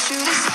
Shoot